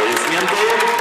Аплодисменты.